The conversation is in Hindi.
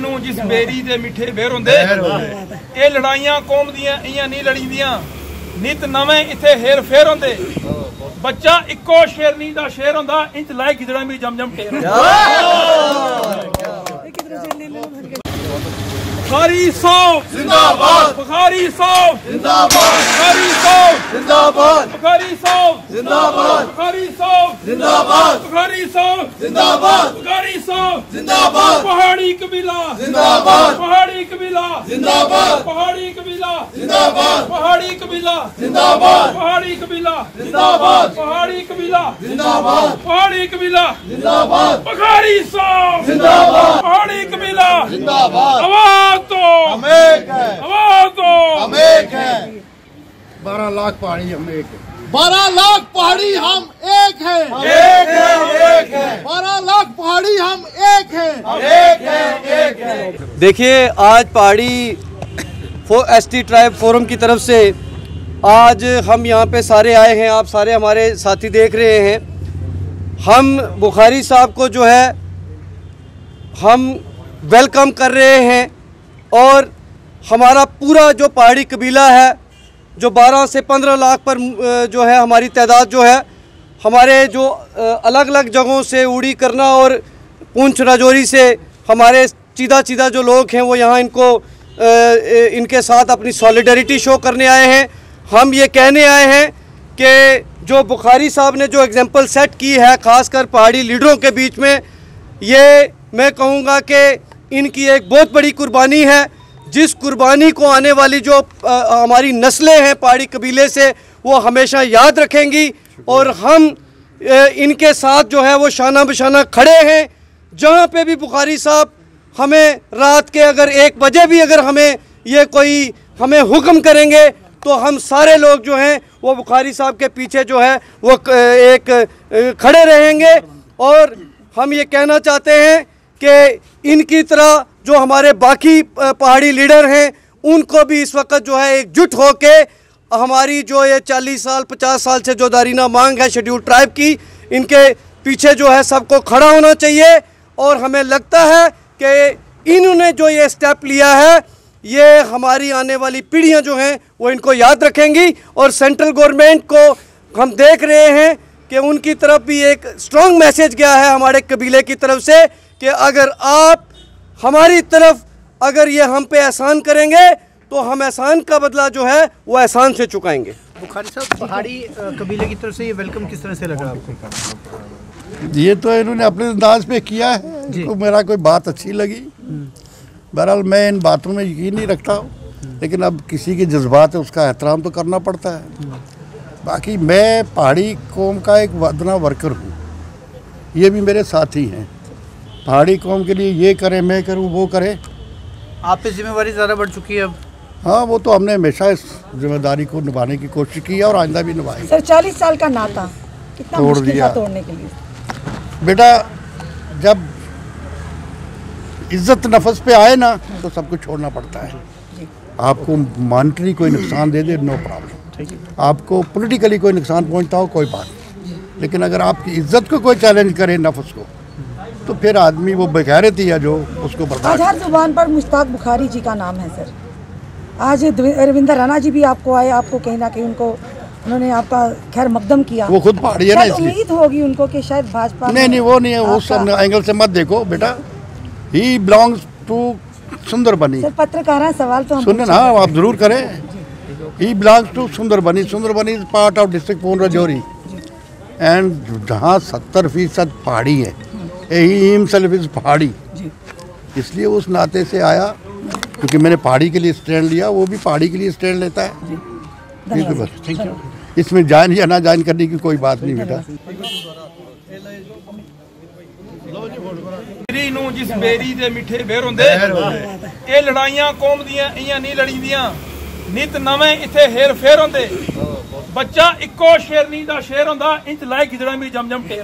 ਨੂੰ ਜਿਸ ਬੇਰੀ ਦੇ ਮਿੱਠੇ ਬੇਰ ਹੁੰਦੇ ਇਹ ਲੜਾਈਆਂ ਕੌਮ ਦੀਆਂ ਇਆਂ ਨਹੀਂ ਲੜੀਂਦੀਆਂ। ਨਿਤ ਨਵੇਂ ਇਥੇ ਹੇਰ ਫੇਰ ਹੁੰਦੇ। ਬੱਚਾ ਇੱਕੋ ਸ਼ੇਰਨੀ ਦਾ ਸ਼ੇਰ ਹੁੰਦਾ ਇੰਚ ਲਾਇਕ ਜਿਹੜਾ ਵੀ ਜਮ ਜਮ ਟੇਰ ਬੁਖਾਰੀ ਸਾਹਿਬ। ਜ਼ਿੰਦਾਬਾਦ। ਬੁਖਾਰੀ ਸਾਹਿਬ। ਜ਼ਿੰਦਾਬਾਦ। ਬੁਖਾਰੀ ਸਾਹਿਬ। ਜ਼ਿੰਦਾਬਾਦ। ਬੁਖਾਰੀ ਸਾਹਿਬ। ਜ਼ਿੰਦਾਬਾਦ। ਬੁਖਾਰੀ ਸਾਹਿਬ। ਜ਼ਿੰਦਾਬਾਦ। ਬੁਖਾਰੀ ਸਾਹਿਬ। ਜ਼ਿੰਦਾਬਾਦ। ਬੁਖਾਰੀ ਸਾਹਿਬ। ਜ਼ਿੰਦਾਬਾਦ। ਪਹਾੜੀ ਕਬੀਲਾ। ਜ਼ਿੰਦਾਬਾਦ। ਪਹਾੜੀ ਕਬੀਲਾ। ਜ਼ਿੰਦਾਬਾਦ। ਪਹਾੜੀ ਕਬੀਲਾ। ਜ਼ਿੰਦਾਬਾਦ। ਪਹਾੜੀ ਕਬੀਲਾ। ਜ਼ਿੰਦਾਬਾਦ। ਪਹਾੜੀ ਕਬੀਲਾ। ਜ਼ਿੰਦਾਬਾਦ। ਪਹਾੜੀ ਕਬੀਲਾ। ਜ਼ਿੰਦਾਬਾਦ। ਪਹਾੜੀ ਕਬੀਲਾ। ਜ਼ਿੰਦਾਬਾਦ। ਬੁਖਾਰੀ ਸਾਹਿਬ। ਜ਼ਿੰਦਾਬਾਦ। ਪਹਾੜੀ ਕਬੀਲਾ। ਜ਼ਿੰਦਾਬਾਦ। ਆਵਾਜ਼ है बारह लाख पहाड़ी हम एक है। बारह लाख पहाड़ी हम एक है। एक है एक है। बारह लाख पहाड़ी हम एक है। एक है एक है। देखिए आज पहाड़ी एस टी ट्राइब फोरम की तरफ़ से आज हम यहाँ पे सारे आए हैं आप सारे हमारे साथी देख रहे हैं। हम बुखारी साहब को जो है हम वेलकम कर रहे हैं। और हमारा पूरा जो पहाड़ी कबीला है, जो 12 से 15 लाख पर जो है हमारी तादाद जो है, हमारे जो अलग अलग जगहों से उड़ी करना और पूंछ राजौरी से हमारे सीधा सीधा जो लोग हैं, वो यहाँ इनको इनके साथ अपनी सॉलिडरिटी शो करने आए हैं। हम ये कहने आए हैं कि जो बुखारी साहब ने जो एग्जांपल सेट की है, खासकर पहाड़ी लीडरों के बीच में, ये मैं कहूँगा कि इनकी एक बहुत बड़ी कुर्बानी है। जिस कुर्बानी को आने वाली जो अ, हमारी नस्लें हैं पहाड़ी कबीले से वो हमेशा याद रखेंगी और हम अ, इनके साथ जो है वो शाना बशाना खड़े हैं। जहाँ पे भी बुखारी साहब हमें रात के अगर एक बजे भी अगर हमें ये कोई हमें हुक्म करेंगे तो हम सारे लोग जो हैं वो बुखारी साहब के पीछे जो है वो एक खड़े रहेंगे। और हम ये कहना चाहते हैं कि इनकी तरह जो हमारे बाकी पहाड़ी लीडर हैं, उनको भी इस वक्त जो है एकजुट होके हमारी जो ये 40 साल 50 साल से जो दारीना मांग है शेड्यूल ट्राइब की, इनके पीछे जो है सबको खड़ा होना चाहिए। और हमें लगता है कि इन्होंने जो ये स्टेप लिया है, ये हमारी आने वाली पीढ़ियाँ जो हैं, वो इनको याद रखेंगी। और सेंट्रल गवर्नमेंट को हम देख रहे हैं कि उनकी तरफ़ भी एक स्ट्रॉन्ग मैसेज गया है हमारे कबीले की तरफ़ से कि अगर आप हमारी तरफ़ अगर ये हम पे एहसान करेंगे तो हम एहसान का बदला जो है वो एहसान से चुकाएँगे। बुखारी साहब पहाड़ी कबीले की तरफ़ से ये वेलकम किस तरह से लग रहा है आपको? ये तो इन्होंने अपने अंदाज पे किया है। इनको मेरा कोई बात अच्छी लगी। बहरहाल मैं इन बातों में यकीन नहीं रखता हूँ। लेकिन अब किसी के जज्बात है उसका एहतराम तो करना पड़ता है। बाकी मैं पहाड़ी कौम का एक वदना वर्कर हूँ। ये भी मेरे साथी हैं। पहाड़ी कौम के लिए ये करें मैं करूँ वो करें। आप पे जिम्मेवारी ज़्यादा बढ़ चुकी है अब। हाँ वो तो हमने हमेशा इस ज़िम्मेदारी को निभाने की कोशिश की है और आइंदा भी निभाएँगे सर चालीस साल का नाता। कितना तोड़ दिया। तोड़ने के लिए। बेटा जब इज़्ज़त नफस पे आए ना तो सब कुछ छोड़ना पड़ता है। आपको मॉनिटरी कोई नुकसान दे दे नो प्रॉब्लम आपको पॉलिटिकली कोई नुकसान पहुँचता हो कोई बात नहीं। लेकिन अगर आपकी इज़्ज़त को कोई चैलेंज करे नफस को तो फिर आदमी वो बेगैरती है जो उसको बर्दाश्त हर ज़ुबान पर मुश्ताक बुखारी जी का नाम है सर। आज रविंदर राणा जी भी आपको आए आपको कहीं ना कहीं उनको उन्होंने आपका खैर मकदम किया। वो खुद पहाड़ी है ना इसलिए। उम्मीद होगी उनको कि शायद भाजपा नहीं नहीं वो नहीं है उस एंगल से मत देखो बेटा। ही बिलोंग्स टू सुंदर बनी सर पत्रकार सवाल तो हम सुने ना आप ज़रूर करें। he belongs to Sundarbani Sundarbani is part of district पूर्ण राजौरी एंड जहाँ सत्तर फीसद पहाड़ी है ही हिमसेल्फ इज पहाड़ी इसलिए उस नाते से आया क्योंकि मैंने पहाड़ी के लिए स्टैंड लिया वो भी पहाड़ी के लिए स्टैंड लेता है ठीक है बस इसमें जान या ना जान करने की कोई बात नहीं बेटा ਬੇਰੀ ਨੂੰ ਜਿਸ ਬੇਰੀ ਦੇ ਮਿੱਠੇ ਬੇਰ ਹੁੰਦੇ ਇਹ ਲੜਾਈਆਂ ਕੌਮ ਦੀਆਂ ਇਆਂ ਨਹੀਂ ਲੜੀਦੀਆਂ ਨਿਤ ਨਵੇਂ ਇੱਥੇ ਹੇਰ ਫੇਰ ਹੁੰਦੇ। ਬੱਚਾ ਇੱਕੋ ਸ਼ੇਰਨੀ ਦਾ ਸ਼ੇਰ ਹੁੰਦਾ ਇੰਚ ਲਾਇਕ ਜਿਹੜਾ ਵੀ ਜਮ ਜਮ ਟੇਰ